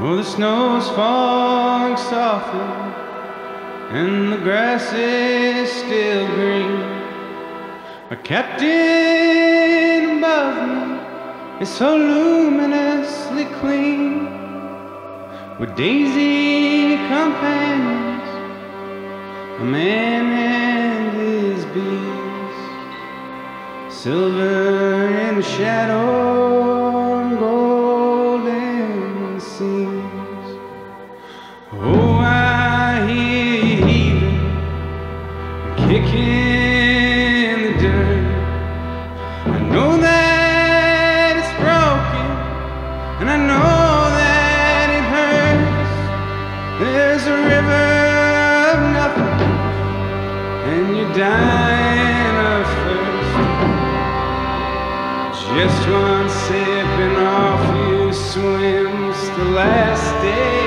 Oh, the snow's falling softly, and the grass is still green. A captain above me is so luminously clean, with daisy companions, a man and his bees, silver in the shadow, dying of thirst. Just one sip and off you swims the last day